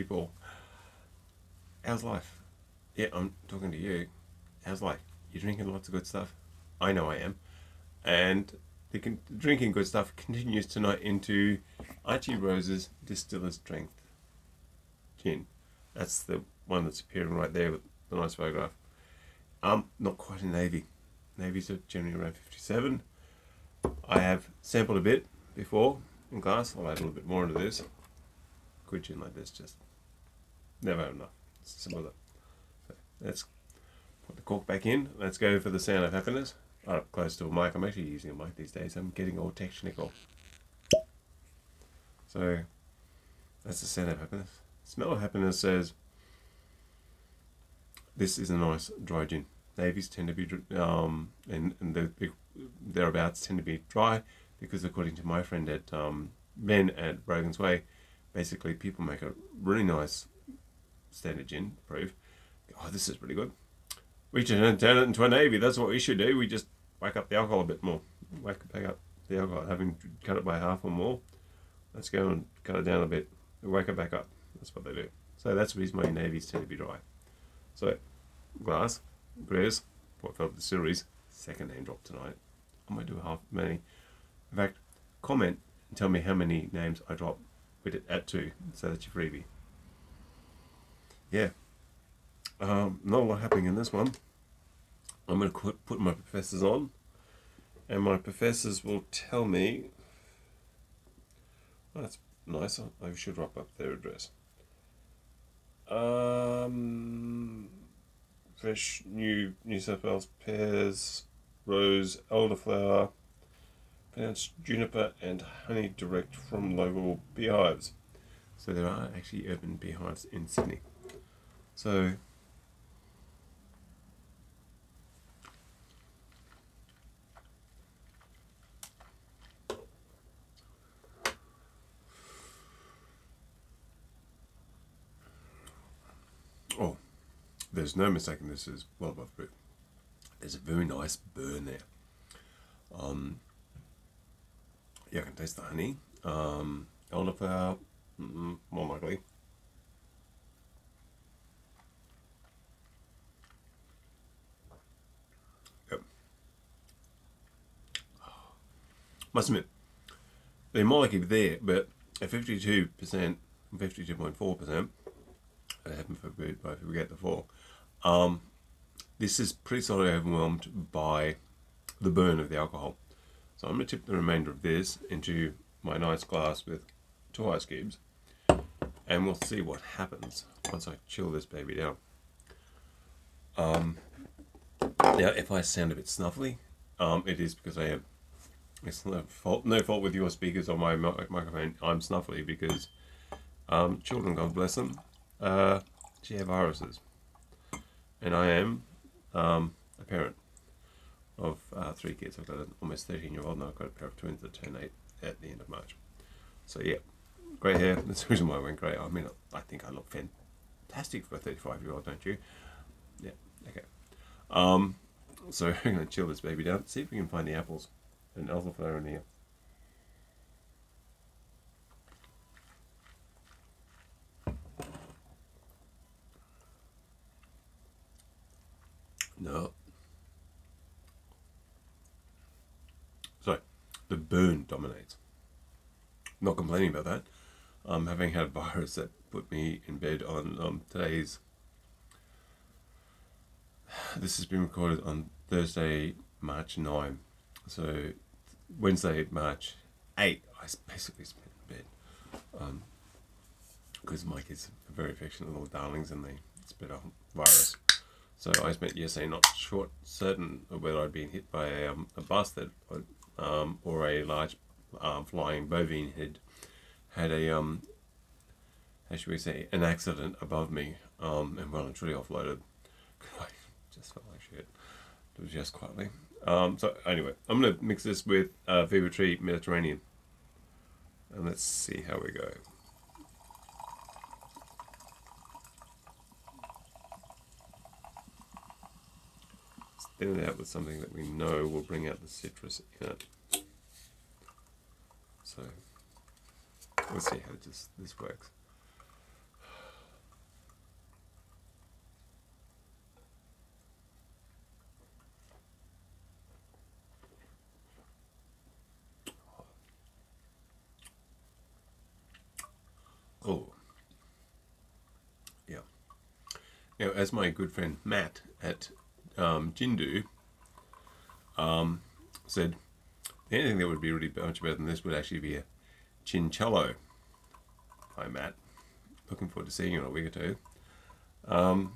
people. How's life? Yeah, I'm talking to you. How's life? You're drinking lots of good stuff? I know I am. And the con- drinking good stuff continues tonight into Archie Rose's Distiller's Strength gin. That's the one that's appearing right there with the nice photograph. Um, not quite a navy. Navies are generally around 57. I have sampled a bit before in glass. I'll add a little bit more into this. Good gin like this, just never enough. Simple as. So let's put the cork back in. Let's go for the sound of happiness. I'm close to a mic. I'm actually using a mic these days. I'm getting all technical. So that's the sound of happiness. Smell of happiness says this is a nice dry gin. Navies tend to be um, and, and the big thereabouts tend to be dry because according to my friend at um, Ben at Brogan's Way, basically people make a really nice standard gin proof. Oh, this is pretty good. We should turn it into a navy. That's what we should do. We just whack up the alcohol a bit more. Whack back up the alcohol, having cut it by half or more. Let's go and cut it down a bit. Whack it back up. That's what they do. So that's why navies tend to be dry. So, glass, Greers, Port Phillip Distilleries, second name drop tonight. I might do half many. In fact, comment and tell me how many names I drop with it at two, so that's your freebie. Yeah. Um, not a lot happening in this one. I'm going to put my professors on, and my professors will tell me. That's nice. I should wrap up their address. Um, fresh new New South Wales pears, rose, elderflower, pronounced juniper, and honey direct from local beehives. So there are actually urban beehives in Sydney. So Oh, there's no mistaking this is well above proof. There's a very nice burn there. Um, yeah, I can taste the honey. Um, elderflower, mm, more likely. Must admit, the molecule there, but at 52%, 52.4%, heaven forbid, but if we get the four, um, this is pretty solidly overwhelmed by the burn of the alcohol. So I'm going to tip the remainder of this into my nice glass with two ice cubes and we'll see what happens once I chill this baby down. Um, now, if I sound a bit snuffly, um, it is because I am. It's no fault, no fault with your speakers or my microphone. I'm snuffly because um, children, God bless them, uh, she have viruses. And I am um, a parent of uh, three kids. I've got an almost 13 year old and I've got a pair of twins that turn 8 at the end of March. So, yeah, grey hair. That's the reason why I went grey. I mean, I think I look fantastic for a 35 year old, don't you? Yeah, okay. Um, so, I'm going to chill this baby down, see if we can find the apples and elderflower in here. No. So, the burn dominates. Not complaining about that. Um, having had a virus that put me in bed on um, today's. This has been recorded on Thursday, March 9. So, Wednesday, March 8, I basically spent in bed. Um, because my kids are very affectionate little darlings and they spit a virus. So I spent yesterday not short certain whether I'd been hit by a, um, a bus that, um, or a large um, flying bovine had had a um, how should we say an accident above me, um, and well, it's truly offloaded. I just felt like shit. It was just quietly. Um, so anyway, I'm gonna mix this with uh, Fever Tree Mediterranean, and let's see how we go. thin it out with something that we know will bring out the citrus in it. So we'll see how this, this works. you know, as my good friend Matt at um, Jindu um, said, anything that would be really much better than this would actually be a chinchillo. Hi, Matt. Looking forward to seeing you in a week or two. Um,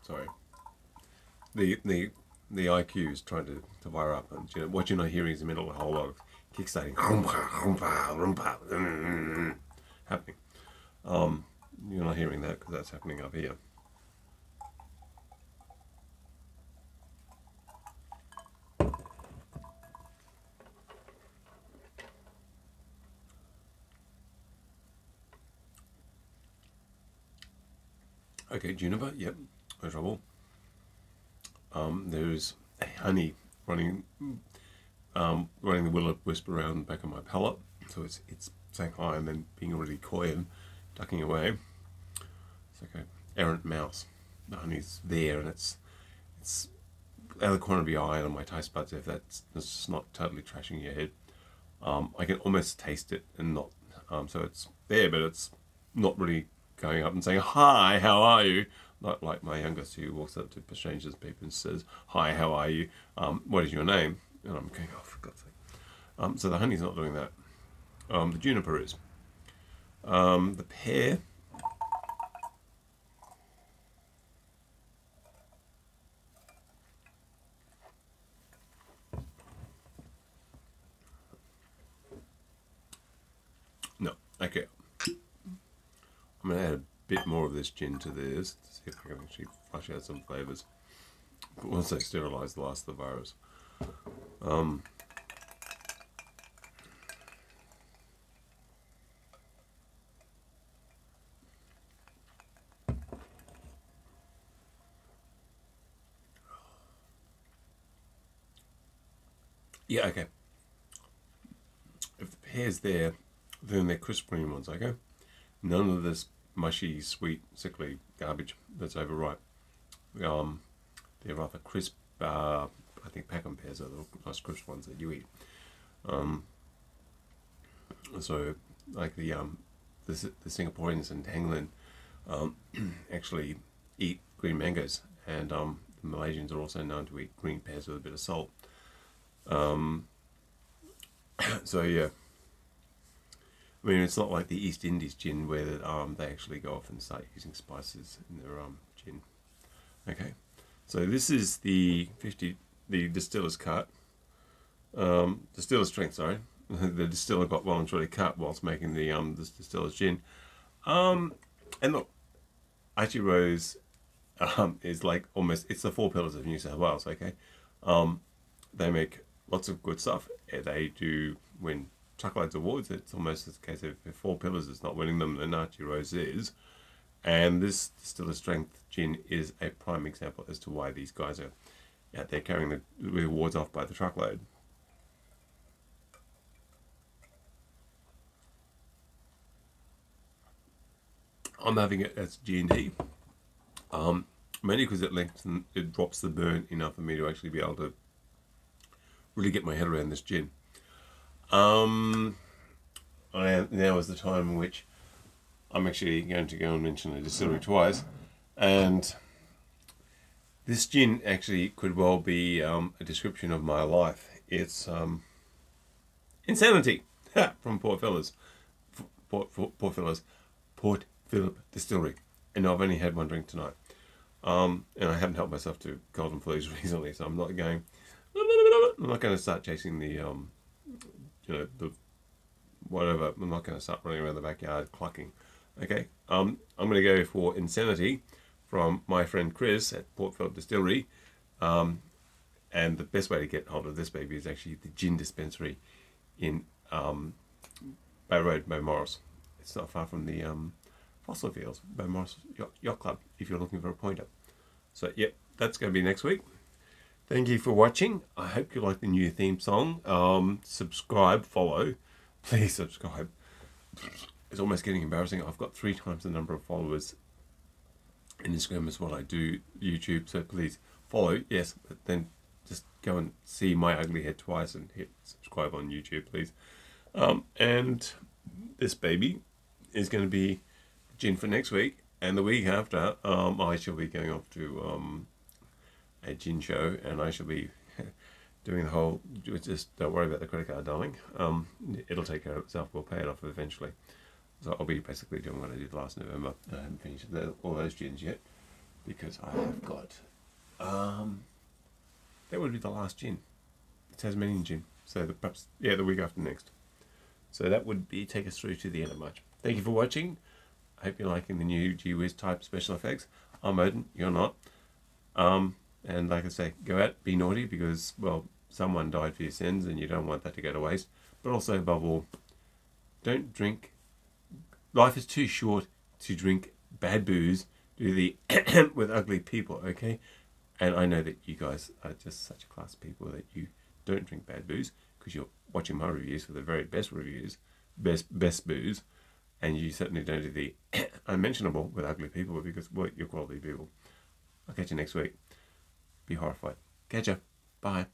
sorry. The the the IQ is trying to, to wire up, and you know, what you're not hearing is a middle of a whole lot of kickstarting mm, mm, mm, happening. Um, you're not hearing that because that's happening up here. Okay, juniper, yep, no trouble. Um, there's a honey running um, running the willow wisp around the back of my palate. So it's it's saying hi and then being really coy and ducking away. It's like an errant mouse. The honey's there and it's it's out of the corner of your eye and on my taste buds if that's, just not totally trashing your head. Um, I can almost taste it and not um, so it's there but it's not really going up and saying hi how are you not like my youngest who walks up to strangers people and says hi how are you um, what is your name and I'm going, oh, for God's sake. Um, so the honey's not doing that. Um, the juniper is. Um, the pear. No, okay. I'm going to add a bit more of this gin to this to see if I can actually flush out some flavours. But once I sterilise the last of the virus. Um, yeah, okay. If the pear's there, then they're crisp green ones, okay? None of this mushy, sweet, sickly garbage that's overripe. Um, they're rather crisp, uh, I think Packham pears are the nice crisp ones that you eat. Um, so, like the um, the, the Singaporeans in Tanglin um, actually eat green mangoes, and um, the Malaysians are also known to eat green pears with a bit of salt. Um, so yeah, I mean it's not like the East Indies gin where um, they actually go off and start using spices in their um, gin. Okay, so this is the 50 the distiller's cut, um, distiller's strength, sorry. the distiller got well and truly cut whilst making the um the distiller's gin. Um, and look, Archie Rose um, is like almost it's the four pillars of New South Wales. Okay, um, they make lots of good stuff. They do win truckloads of awards. It's almost as a case of if four pillars is not winning them, then Archie Rose is. And this distiller strength gin is a prime example as to why these guys are out there carrying the, the awards off by the truckload. I'm having it as G and D, um, mainly because it lengthens, it drops the burn enough for me to actually be able to really get my head around this gin. Um, I, now is the time in which I'm actually going to go and mention the distillery twice, and this gin actually could well be um, a description of my life. It's um, insanity from Port Phillip, Port, Port, Port Phillip, Port Phillip Distillery, and I've only had one drink tonight. Um, and I haven't helped myself to golden flus recently, so I'm not going. I'm not going to start chasing the, um, you know, the whatever. I'm not going to start running around the backyard clucking. Okay, um, I'm going to go for insanity from my friend Chris at Port Phillip Distillery. Um, and the best way to get hold of this baby is actually the gin dispensary in um, Bay Road, Beaumaris. It's not far from the um, fossil fields, Beaumaris Yacht, Yacht Club, if you're looking for a pointer. So, yep, that's going to be next week. Thank you for watching. I hope you like the new theme song. Um, subscribe, follow. Please subscribe. It's almost getting embarrassing. I've got three times the number of followers in Instagram is what I do, YouTube. So please follow, yes, but then just go and see my ugly head twice and hit subscribe on YouTube, please. Um, and this baby is going to be gin for next week, and the week after, um, I shall be going off to a gin show, and I shall be doing the whole. Just don't worry about the credit card, darling. Um, it'll take care of itself. We'll pay it off eventually. So I'll be basically doing what I did last November. I haven't finished all those gins yet because I have got. Um, that would be the last gin. The Tasmanian gin. So the, perhaps yeah, the week after next. So that would be take us through to the end of March. Thank you for watching. I hope you're liking the new GWiz type special effects. I'm Odin, you're not. Um, and like I say, go out, be naughty because, well, someone died for your sins and you don't want that to go to waste. But also, above all, don't drink. Life is too short to drink bad booze do the with ugly people, okay? And I know that you guys are just such class people that you don't drink bad booze because you're watching my reviews for the very best reviews, best best booze, and you certainly don't do the unmentionable with ugly people because well, you're quality people. I'll catch you next week. Be horrified. Catch ya. Bye.